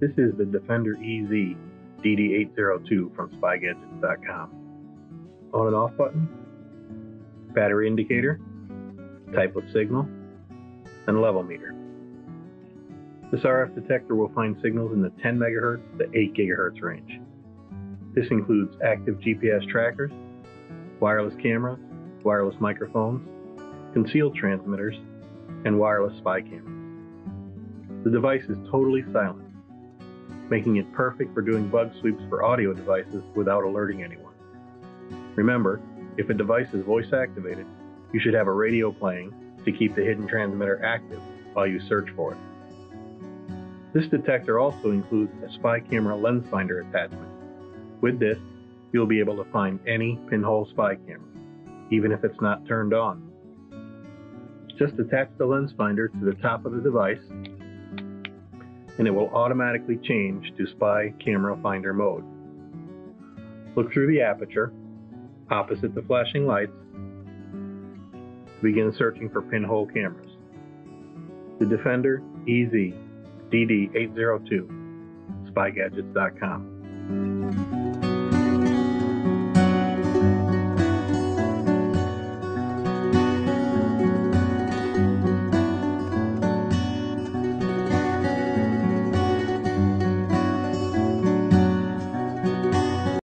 This is the Defender EZ DD802 from SpyGadgets.com. On and off button, battery indicator, type of signal, and level meter. This RF detector will find signals in the 10 MHz to 8 GHz range. This includes active GPS trackers, wireless cameras, wireless microphones, concealed transmitters, and wireless spy cameras. The device is totally silent, making it perfect for doing bug sweeps for audio devices without alerting anyone. Remember, if a device is voice activated, you should have a radio playing to keep the hidden transmitter active while you search for it. This detector also includes a spy camera lens finder attachment. With this, you'll be able to find any pinhole spy camera, even if it's not turned on. Just attach the lens finder to the top of the device and it will automatically change to spy camera finder mode. Look through the aperture, opposite the flashing lights, to begin searching for pinhole cameras. The Defender EZ DD802, SpyGadgets.com.